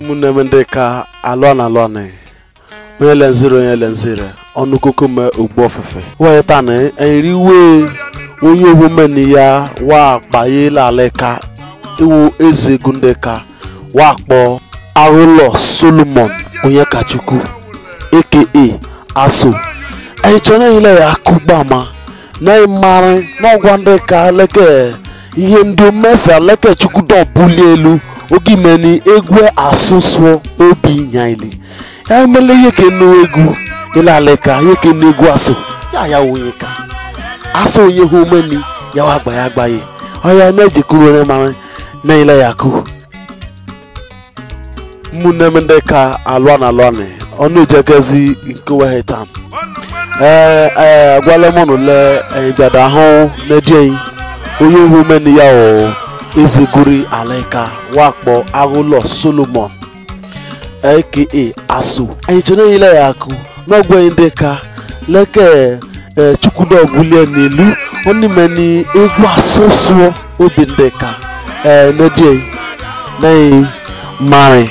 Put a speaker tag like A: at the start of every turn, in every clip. A: ụmụnne m ndị ka alụọna alụọna onye lenziri onye lenziri ọnụ koko mee ugbu ofufe weta na enyiri wee onye women ya wakpailaleka iwu eze gundeka wakpọ arụlọ solomon onye kachukwu aka aso anyị chọrọ ile ya akụgbama na-emari n'ọgwa ndị ka leke ihe ndị mesa leke chukwudobuli elu oge imeni egwu asụsụ obi nyaili ya emela ihe kenu egwu ilaleka ihe kenu egwu aso ya ya onye ka asa onyehu umeni yawa agbaye eji ọya onye mara na ile ya ku ụmụnne m ndị ka alụa na alụa na ọnụ nke nkeweghị taa ee ee agwala m n'ule ịbịada e, ahụ na-edieghị onye ihu meni ya o eziguri alaika wakpo agụlọ solomon aka asụ anyị chere ile ya akụ n'ogwe ndị ka leke chukwudo ọbụla n'ilu onime ni egwu asụsụ obi ndị ka n'edie na mari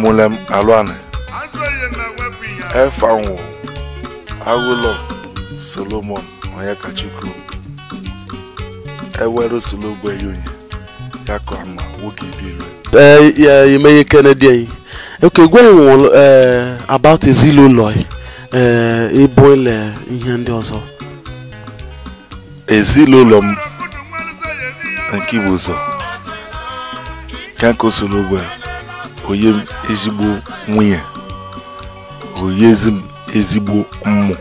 B: mulem alwane efanwo agụlọ solomon onye ka chukwu ewere usoro ugbo eyonye ya ka ama nwoke
A: ya ime ihe eyi oke gwa about ezinụlọ ya ee ịbụile ihe ndị ọzọ
B: ezinụlọ m nke bụ ụzọ ka nke osoro onye m ezigbo nwunye onye ezi m ezigbo mmụ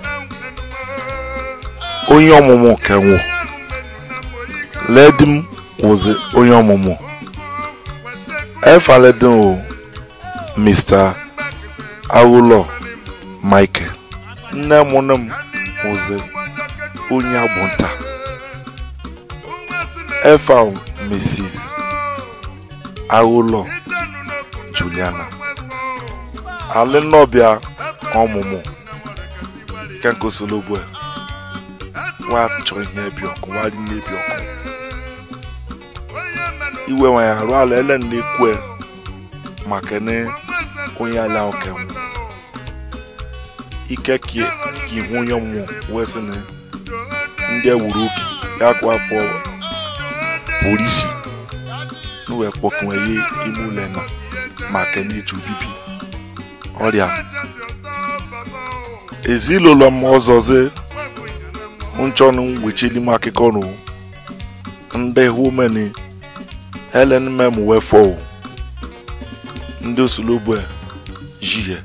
B: onye ọmụmụ kenwo nwụ lee wụzi onye ọmụmụ efaledin o mr awụlọ michael nne m nne m mụziri onye agbụnta efal Mrs. aghụlọ Juliana alinọbịa ọmụmụ kenkosologbu nwa chọrọ ihe ebi ọkụ nwa dị n'ebi ọkụ iwe nwa arụ ala ele na ekwe maka ne onye ala ọkemụ ike ka ihu onye mmụọ wee ndị ewuru obi ya kwa pụ pụrụ e wee ime ụlọ na maka obibi ọrịa ezinụlọ m ọzọzi nchọnụ wechili m akụkọ nụ ndị homeni helen mem wefọ ndị osologbu jihie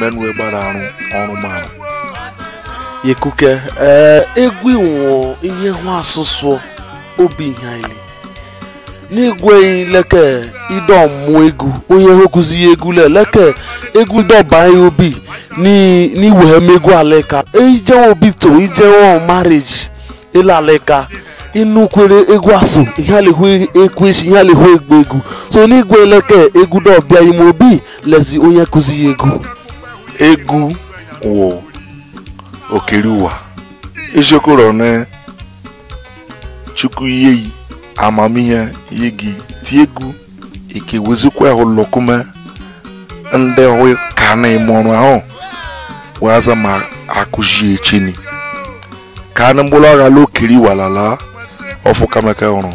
B: men wee ọrụ ọrụ mara ikuke ee eh, egwu iwu
A: ihe nwa asụsụ obi ihaili n'igweghị leke ịdọmụ egwu onye hụkụzi ya egwu leleke egwu ịdọba ya obi n'iweghe megwu aleka ijewe obito ijewe mariji ịla aleka inukwere egwu asụ ihe alihụ e, ekwuechi ihe so n'igwe eleke egwu dọbịa obi lezi onye kụzi ya egwu
B: wụ okere ụwa eziokwu na chukwu ihe yi amamihe ihe gị ti egwu ike wezikwa ahụ lọkụme ndị ọhụụ ka na ọrụ ahụ wee aza ma akụzi echeni ka anụ mgbụrụ agha lokiri walala ọfụ kamaka ọrụ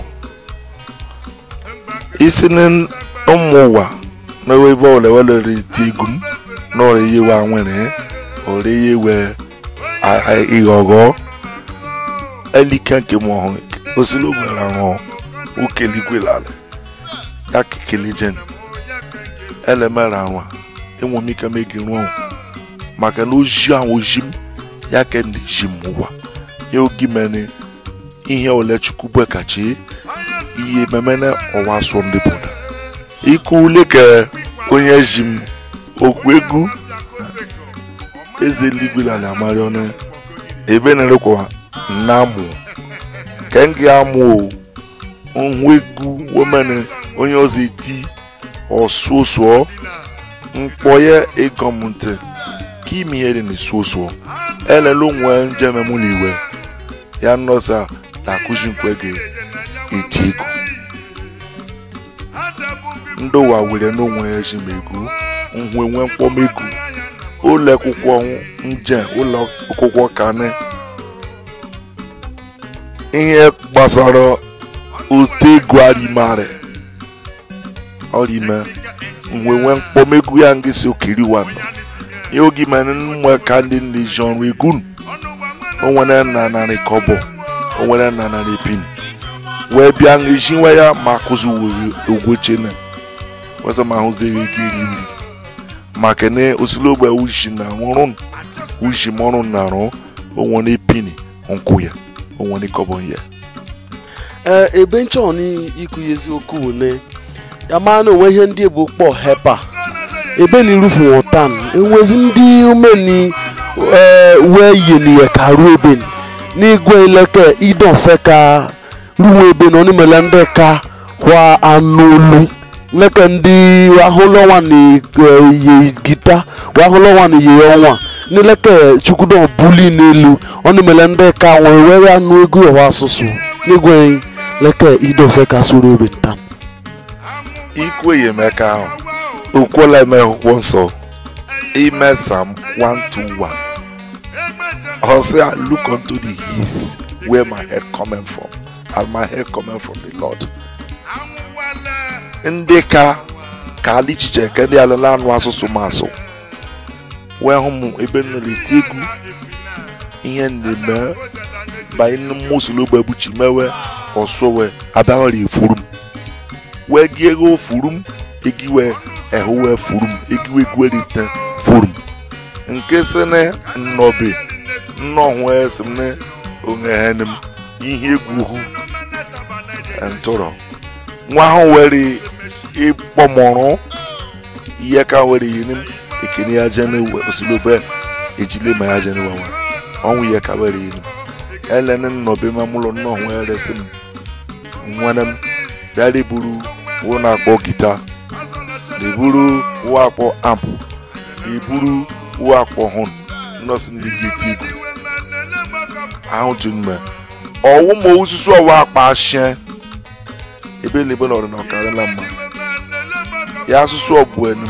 B: isi n'ụmụ ụwa na ebe ọlewelere ti egwu m n'oreyiwe anwere oreyiwe ịghọghọ elike nke mụ ọhụrụ mọhụ osilogwara hụ ukeligwelala ya kekelijen elemera nwa enwere ike megi ruo maka na ozi ahụ ozi m ya ke na-eji m ụwa ya oge mere ihe ole chukwu bekachi ihe memene ọwa sọ ndị bụda ikwu ule ka onye ji m okwu egwu eze eluigwe na ala amarị ọnụ ebe na-erekwa na-amụ ka m ga-amụ egwu women onye ọzọ eti ọsụsụọ mkpọye ịgọmụntị ka ime ihe dị n'isusuọ elele onwe njem m na iwe ya nnọsa na-akụzi nkwe gị eti egwu ndị were n'onwe ya ezi m egwu nwenwe mkpọmego ụlọ akwụkwọ nje ụlọ akwụkwọ kane ihe gbasara ote ego arimare ọrime nwenwe mkpọmego ya ngesi okiri wano ihe oge mere nwa ka ndị nne jean ọrụ onwere na narị kọbọ onwere na narị pini wee bịa ngeji nwa ya ma akụzi uwe ogwechene ọzọ ma ahụzighị gị iri uri na kene usilogbe ushi na ngurun ushi monu na ro onwoni ya onkuya onwoni kobonya ee ebe nchọ ikụ ya eziokwu ne
A: ya maa na onwe ihe ndị Igbo kpọ hepa ebe na irufu ụtan enwezi ndị umeni wee yeniye ka ruo ebe n'igwe ruo ebe na onimele ndị ka kwa anụ neke ndi waholo ye gita waholo ye ọnwa nileke chukwudọ buli n'elu ọnụmele ndị ka nwere were anụ egwu ọwa asụsụ n'igwe leke idose ka suru obi nta
B: ikwe ya ahụ okwela eme akwụkwọ nsọ ime sam 121 ọsị look unto the hills where my help coming from and my help coming from the lord ndị ka ka ala ichiche nke ndị alala anụ asụsụ m asụ wee hụ m ebe m nọrọ eti egwu ihe ndeme banye mmusulugbe buchi mewe ọsụwe abịaghọrị efurum wee gị ego furum egiwe ehuwe furum egiwe gwerite furum nke si na nnọbi nnọhụ e si m na onyehenem ihe egwu hu e ntụrọ nwa ahụ were ịkpọmụrụ ihe ka nwere yi m ekene ya je n'uwe osilube ejile ma ya je n'uwe nwa ọnwụ ihe ka nwere yiri m elene nnọbe ma mụlọ nna onwe ya resi m nwanne m bịara iburu wụ na-akpọ gita iburu wụ akpọ ampụ iburu wụ akpọ hụn nọọsụ ndị gị tiku ahụ ju mgbe ọwụ ma ozuzu ọwa akpa ashie ebe na ebe ọkara la mma ya asụsụ ọbụenum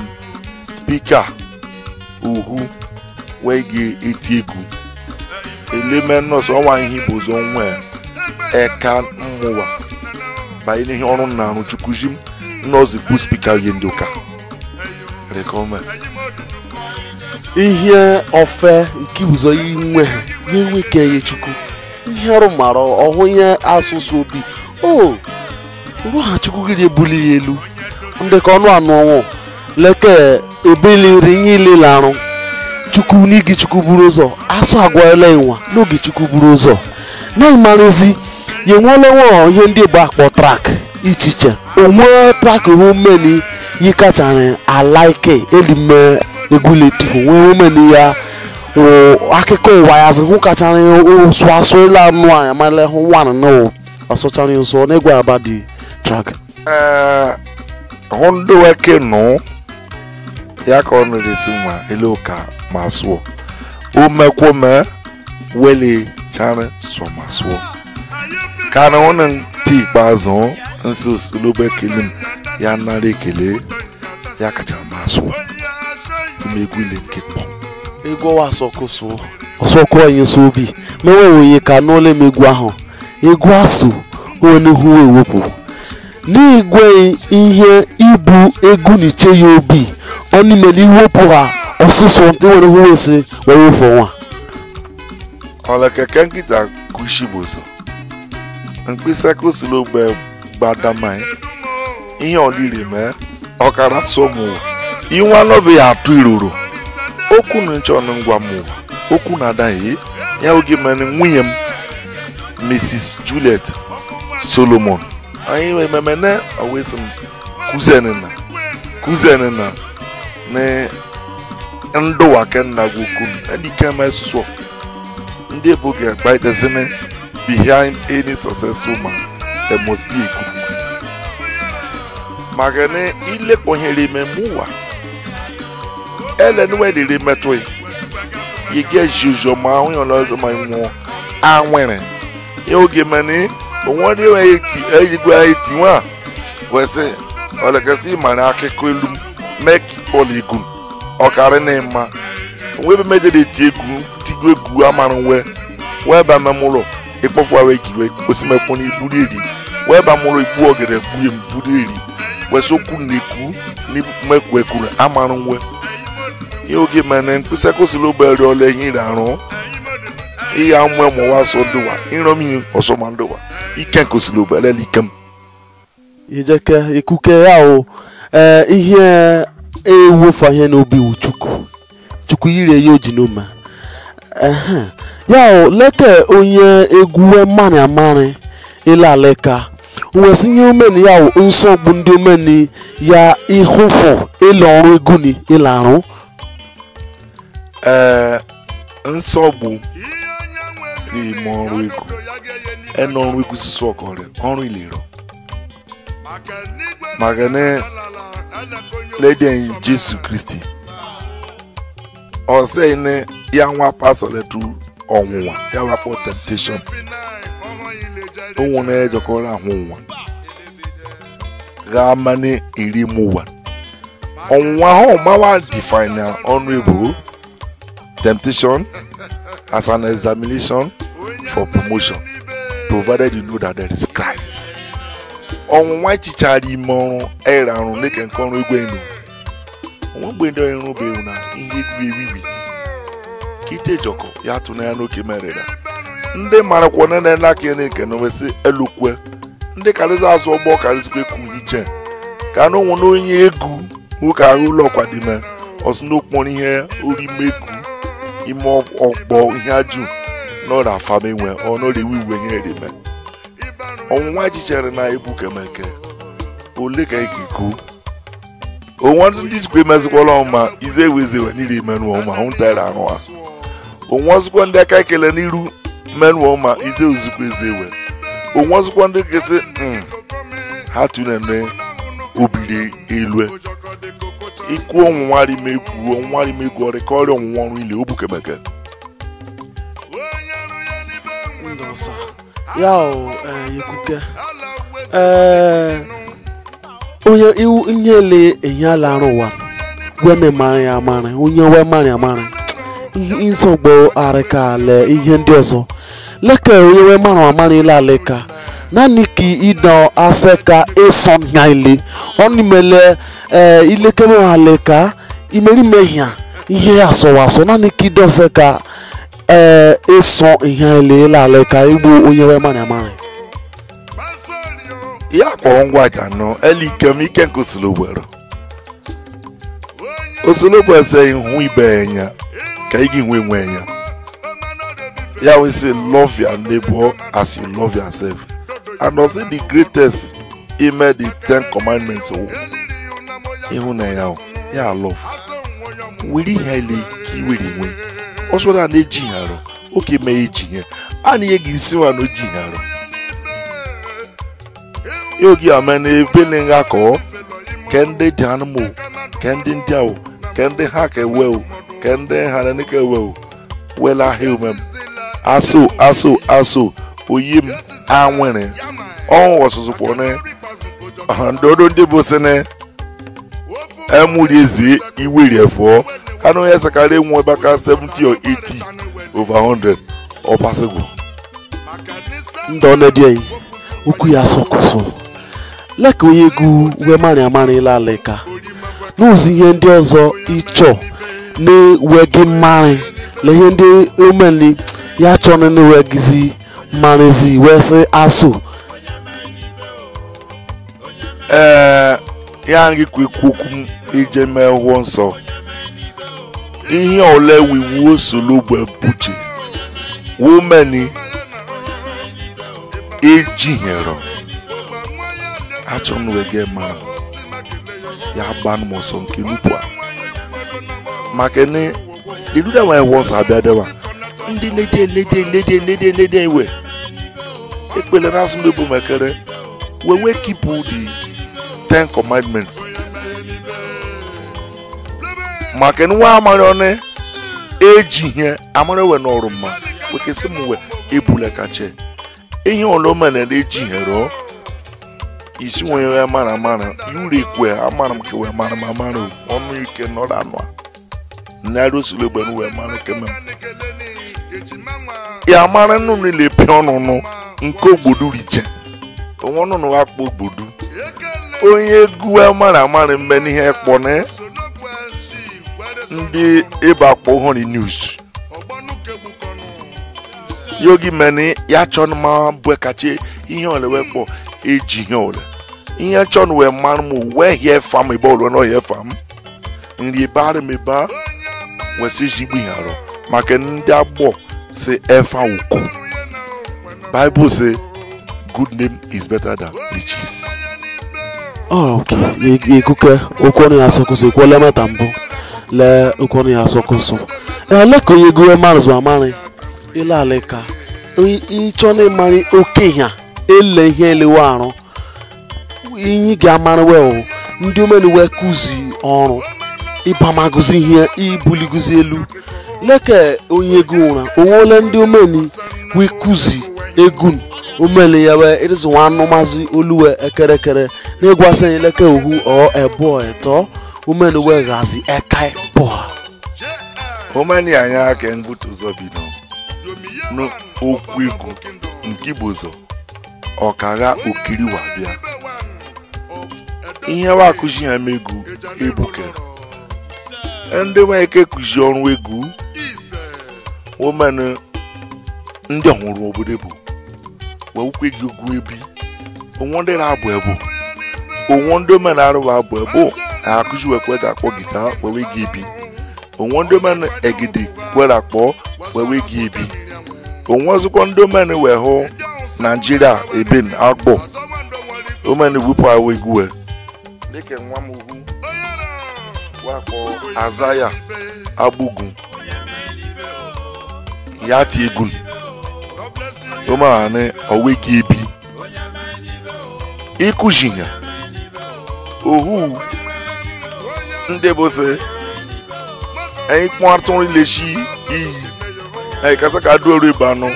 B: spika uhu wege eti egwu elemenos ọnwa ihe bụ ụzọ nwa eka mmụwa banye n'ihe ọrụ na-arụ chukwuji m nọzi bụ spika ihe ndị ụka rekọmen ihe
A: ofe nke ụzọ inwe na ihe chukwu ihe ọrụ mara ọhụ ihe asụsụ obi o oh, ruo ha chukwu gị ebuli ya elu ndị ka ọnụ anụ ọnwụ leke ebeliri nye ilela arụ chukwu n'igi chukwu buru ụzọ asụ agwa ele n'oge chukwu buru ụzọ na-ịmarịzi ya enweela nwere ihe ndị bụ akpọ trak iche iche onwe trak women yi kachara alaike elime egwu letifu nwee ya akụkọ ụwa ya zụ kachara ụsụ asụ ele anụ anya mala hụ nwana na ọsụchara ụsụ ọ na-egwe abadi trak
B: ndị nwoke nụ ya ka ọ nụrụ esi nwa ele ụka ma sụọ umekwome wele chari sọ ma sụọ ka na ụnụ ntị ikpeazụ nsị osilogbo ekele m ya nara ekele ya kacha ma sụọ ime imegwu ile nke kpọ
A: egwu ọwa asọkụ sụọ ọsọkụ onye sụọ obi mewe onye ka n'ụlọ m ahụ egwu asụ onye hu ewepụ n'igweghị ihe ibu eguniche ya obi ọ niile na iwepụ ha ọsụsụ ndị nwere hụwesị nwere ofe nwa
B: ọlekeke nkịta kushibozo mkpịsị aka osiri ogbe gbadamai ihe ọliri mee ọkara somụ iwe ya atụ iruru okwu na nchọnụ ngwa mụ okwu na-adaghị ya oge mere nwunye m mrs juliet solomon anyị wee memene owesi m kuzenina kuzenina ne ndowa kenna gwokum ndị ke ma ndị bụ gị ekpa itezini behind any successful man there must be a group maka na ilekọnyere ime mụwa elenuwe dịrị metụ ya yi ga-eji ma ma oge onwere iwe eti eyigwe eti nwa wese olekesi imara akụkọ elu meki poligun ọkarị na ịma onwe ebe mejere eti egwu tigo egwu amara nwe wee ba memụlọ ịkpọfu awa ekiwe osimekwu na iburu eri wee ba mụlọ igbu ogere gbuye m buru eri wese okwu na ekwu mekwu ekwuru amara nwe ihe oge mene mkpịsị kwụsịrị ogbe rịọla ihe ire arụ ihe amụe mụwa sọ ndụwa ịrọm ihe ọsọ ma ndụwa ike kwụsịrị obere ike m
A: ijeke ikuke ya o eh, ihe ewofu ihe n'obi wu chukwu chukwu ire ya oji n'ome ya o leta onye egwu mmanya e amari ịla aleka nwesị ihe omen ya wụ nsogbu ndị omen ya ịhụfụ ịla ọrụ egwu ni ịla arụ
B: ee eh, nsogbu n'ime ọrụ ena ọrụ ikwusisi ọkọrị ọrụ ilero maka na leden jesu kristi ọsị na ya nwa pasọletu ọnwụnwa ya wapụ temptation ụnwụ na-ejekọrọ ahụ nwa gaa mane iri mụwa ọnwụnwa ahụ mawa define honorable temptation as an examination for promotion provided you know that there is Christ ọnwụnwa echichara ime ọrụ ịra arụ dịka nke ọrụ igwe enu onwe mgbe ndị onye rụbeghị na ihe ebibi ebibi ka ite jọkọ ya tụnanya n'oke merera ndị marakwa onenele aka ene nke n'owesị elukwe ndị karịzi azụ ọgbọ karịzikwa ekwu iche ka anụ nwụ n'onye egwu nwoke ahụ ụlọ ọkwadime ọsụ n'okpọrọ ihe orime egwu ime ọgbọ ihe ajụ no na afami nwe ono liwi wenye rime onwa jichere na ibu kemeke ole ka ike ku onwa ndị ndị zikwa emezikwala ọma ize ewezi we niile imenụ ọma hụ ntara ahụ asụ onwa zikwa ndị aka ekele n'iru menụ ọma ize ozikwa eze ewe onwa zikwa ndị kesị hmm, ha tunene obiri elue ikwu ọnwụnwarị mekwu ọnwụnwarị mekwu ọrịkọrịa ọnwụnwa ọrụ ile obu kemeke ọzọ ya
A: ekuke ee onye iwu ihe le enye arụ ụwa wene mara ya onye we mara ya nsogbu arịka ihe ndị ọzọ leke onye we mara amara ile alịka naanị ka ịdọ ase ka ịsọ ya ile ọnụmele ee eh, ilekere alịka imerime ihe ya naanị ka ịdọ ase ka ee eh, ịsọ ihe leele ala ka igbu onye wee mara amara
B: ya kpọrọ ngwa aja nọ elikem ike nke osilogwere osilogwe eze ihu ibe enya ka ị gị nwe nwe enya ya wee say love your neighbor as you love yourself and si the greatest ime the ten commandments ịhụ na ya ya love Were ihe ele ka i were ọsọ a na-ejigharụ oke a na ihe gị isi nwa na ojigharụ e oge ama na ebe na akọ ke ndị dị anụmụ ndị ndị ndị ha ka ewe ndị ha na ka ewe wela ahịa ume m aso oyi m anwere ọnwụ ọsụsụ anụ ya sakara enwu ebe aka 70 or 80 over 100 ọbasịgwụ ndị ọnedieyi
A: ukwu ya sọkụsọ leka onye egwu wee marị amarị ịla ala ịka n'ụzọ ihe ndị ọzọ ịchọ na-ewe gị mmarị na ihe ndị omeli ya chọ na na-ewe gịzi mmarịzi wee sị asụ
B: ee eh, ya gị ije mee ụgwọ ihe ole wiwuo sologbe buche womeni ejighero achọrọ m wege ma ya gbanụ m ọsọ nke nupu maka na iruda nwanyị wọ nsọ abịa ndị na-eje na-eje na iwe ekpele na asụmegbu mekere wee wee kipu the ten commandments maka nwa amarone eji ihe amara we n'ọrụ mma kwekesị m we ebule kacha ihe olomenala eji ihe rụọ isi nwere ya mara amara uru ekwe amara m kewe mara m amara ọnụ ike nọrọ anụ narị osiri egbe n wee mara kemem ya mara nnu niile pịa ọnụnụ nke ogbodu riche onwe ọnụnụ akpọ ogbodu onye guwe mara amara mme n'ihe kpọnee ndị ịba akpa ọhụrụ news yogi mene ya chọn ma bụ kacha ihe ole wee kpọ eji ihe ole ihe chọn wee mara m wee hie fam ebe ọrụ na ọhịa fam nri ebe bara m ebe wesị jigbo ihe arụ maka ndị agbọ si efa ukwu bible say good name is better than riches. ọ oh, ok ekuke
A: okwu ọnụ ya asị kwụsị kwuola mata mbụ lee okwọnụ ya asọkụsọ ele ka onye gụwe marzụ amarị ile ala ka ịchọ na ịmarị oke ha ele ihe elewe arụ iyi ga-amarị wee ndị omenu wee kụzi ọrụ ịbamaguzi ihe ibuliguzi elu leke onye ego ụra onwe ole ndị omeni wee kụzi egun omele ya wee ịrịzụ nwa anụ maazị oluwe ekerekere na-egwasị anyị leke ohu ọ ebuọ eto umene wekazi ekhaya boha
B: e umani anyị aka ngbutu ụzọ bi n'okwu igu nke igbozo ọkagha okiriwa wabịa ihe wakụzi ha megwu ebuke ndị nweke kụzi ọrụ egwu women ndị ọhụrụ obodo bụ wewukwe gị ugwu ebi ndị na-abụ ebu ndị abụ ebu akụzi wee kwe ga-akpọ gita wewe ibi onwe ndị omen egide kwere akpọ wewe ibi onwe ọzọkwa ndị omen wee hụ naijiria ebin agbọ omen wepụ ahụ egwuwe dịka nwa m azaya ibi ohu ndebose ẹyin kún atún lè ṣí iyì ẹyin kasa ka do ere ìbànú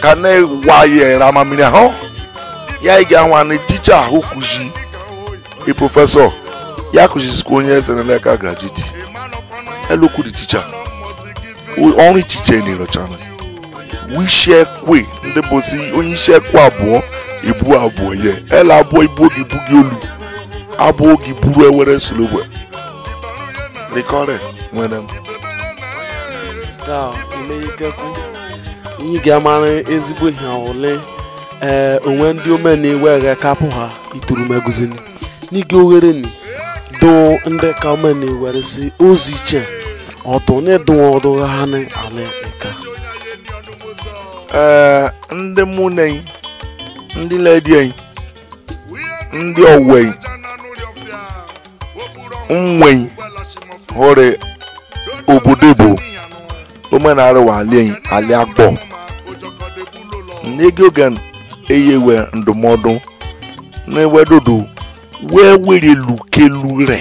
B: kana wa yẹ ramamiri hàn ya igi àwọn àni tíṣà okuzi e professor ya kuzi sukuu onye ẹsẹ nílẹ ká graduate ẹ ló kú di tíṣà ọrùn tíṣà ẹni lọ́chà ni wíṣẹ́ kwe ndebose onye iṣẹ́ kwe abụọ ibu abụọ yẹ ẹ lọ abụọ ibu oge ibu gị olu abụọ oge iburu ewere sologwe dị nwere
A: m ga-amara ezigbo ihe ole ee eh, onwe ndị ome na kapụ ha ituru meguzini n'ige oghere ni doo ndị ka ome
B: na eh, ndị mụ nwenyi hụrụ obodo bụ omenala wali ali agbọ n'ego oge eyewe ndụmọdụ n'ewedodo wee were lukelu rẹ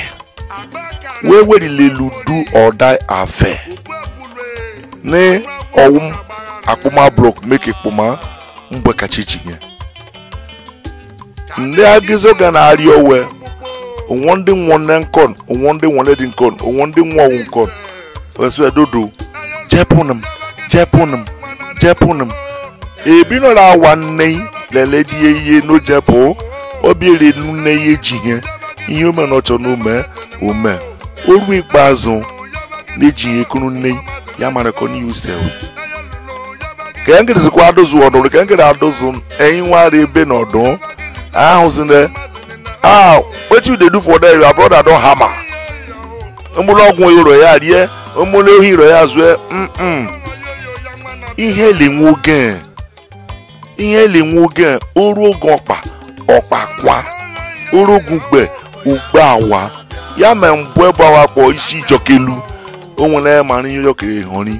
B: wee were lelu du ọda afẹ ní ọwụm akpụma blọk meke kpụma mgbe kachichi nye ndị agịzọ ga na-arị owe onwɔ ndi ŋɔ nɛ ŋkɔn onwɔ ŋɔ lɛ di ŋkɔn onwɔ ndi ŋɔ wu ŋkɔn ɔsɛ dodo jɛ punim jɛ punim jɛ punim ebi nɔ la wa nɛyi lɛ lɛ di yeye no jɛ po obi le nu nɛ ye dzi yɛ iye wo mɛ nɔ tsɔ nu mɛ wo mɛ olu gba ne dzi kunu nɛyi yama ne kɔ ni yu sɛ o kɛnkɛ de si ko adozu ɔdɔ kɛnkɛ de adozu ɛyin wa de be nɔ dɔn ahun si dɛ. ah wetin you dey do for there your brother don hammer mkpụrụ ọgwụ iro ya rie mkpụrụ ehi ya zue ihe linwu oge ihe linwu oge oru oge ọkpa ọkpa kwa orugugbe ugbe awa ya mere mgbe gbawakpọ isi ijọkelu onwere mara ihe ijọkere hori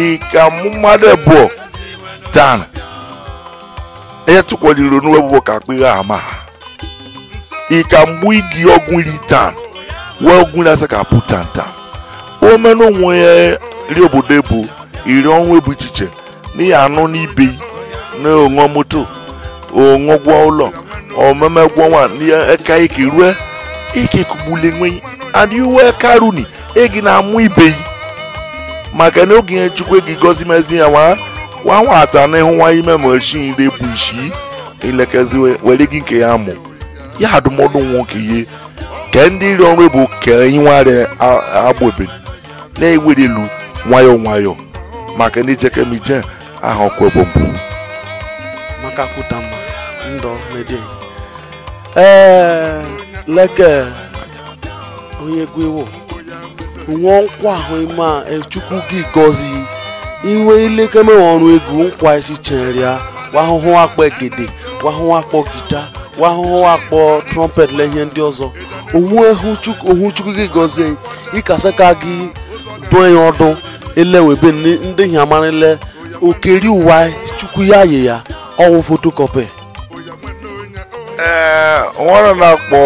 B: ika mmadụ abụọ dan etukwaliro n'uwe bụ ka akpịghị ama ị ka mgbu igi ọgwụ iri taa wee ọgwụ iri asa ka apụ tan tan o onwe ya iri obodo ebu iri ọnwụ ebu ichiche na n'ihi anụ n'ibe na ọṅụ moto ọṅụ gwọ ụlọ ọmeme gwọ nwa n'eka ike rue ike kugbuli nwe adị uwe karuni egi na-amụ ibe maka na oge ya chukwu gị e gọzi mezi ya wa wa nwata na ịhụwa ime ma echi ire bụ isi ilekezi were gị nke ya mụ ihe adụmọdụ nwoke ihe kee ndị iri ọrụ bụ kee inwegharị agbụbi na-ewerilu nwayọọ nwayọọ maka ndị jekemije aha ọkwebụ
A: ndọrọ ee leke onye egwu nwụọ nkwa ahụ ịma e, chukwu gị gọzi iwe ileke ọrụ egwu nkwa echicheria wahụhụ akpa egede wahụhụ akpọ gịta. wahụhụ akpọ trọmpet le ihe ndị ọzọ ohu chukwu gị gọzie ịkasa ka gị dụọ ya ọdụ elewebe ndị ha amarịla okeri ụwa chukwu ya yi ya ọwụ fotokọpị
B: nwere na-akpọ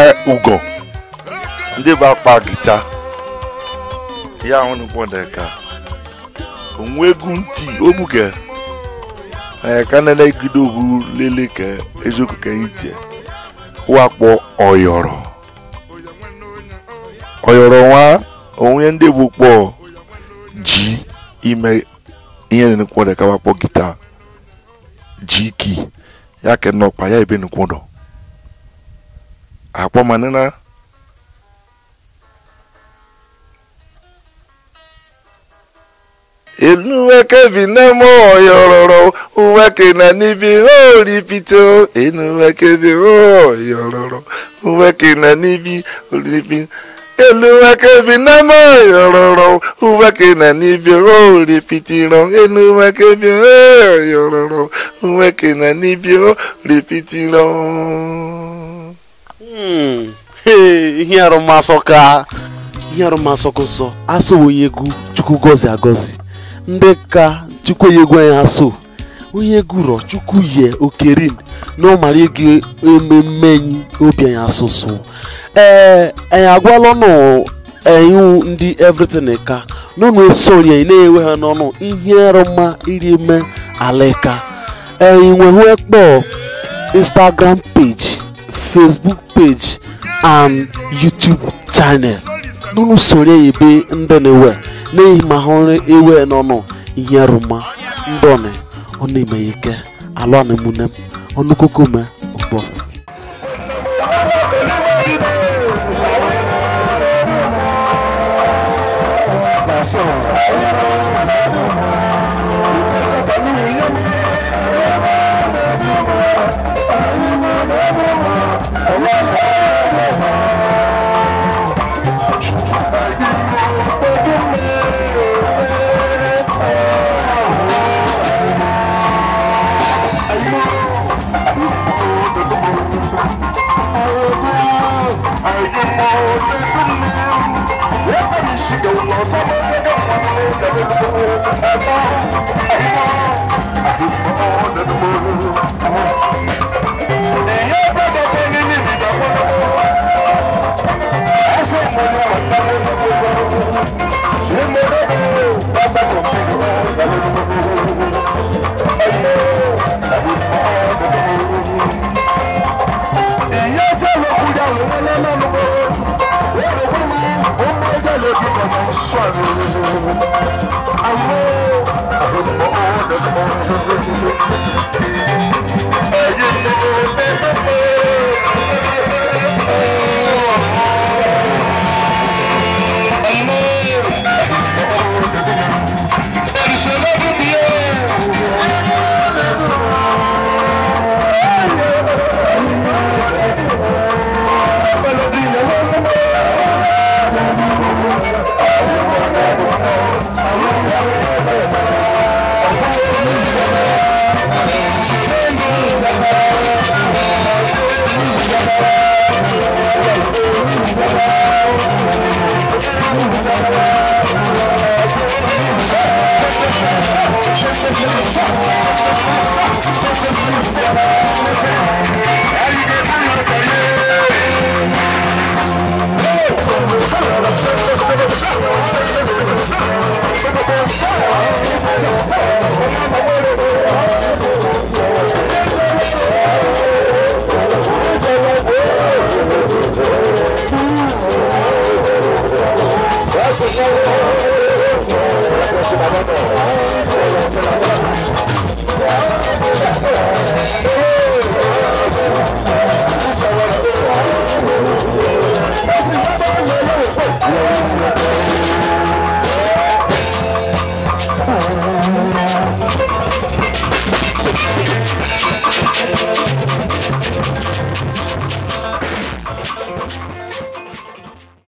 B: e, ugo ndị bụ akpa gita ya ahụ dị ka onwe egwu ntị ogbuge anyị ka na na-egide ugwu lele ka eziokwu ka ụwa wakpo ọyọrọ ọyọrọ nwa onwe ndị bụ kpọ ji ime ihe nkwọdọ ka wakpo gita ji ki ya ke nnọkpa ya ebe nnukwu nkwọdọ akpọ na vina moyo uweke na nivi hori pito inu weke vi moyo uweke na nivi hori pito eluweke vina moyo uweke na nivi hori pitiro inu weke vi moyo uweke na nivi hori pitiro.
A: ihe arụ ka ihe arụ masọ kụsọ asụwo ya egwu chukwu gozi agozi ndị ka chukwuegwu anyị aso onye egwu rọ chukwu ye okerin na ọmara ego ememe anyị obi anyị asụsụ ee anyị agwala ọnụ iwu ndị everything ka n'ụlọ esori anyị na-enwe ha n'ọnụ ihe rụma iri eme alaka anyị nwehu ekpo instagram page facebook page and youtube channel n'ụlọ usoro anyị ebe ndị na-ewe n'ihi ma hụrụ ewe n'ọnụ ihe rụma ndọni ọ na-eme ike alụ anamune ọnụ kokome ụbọ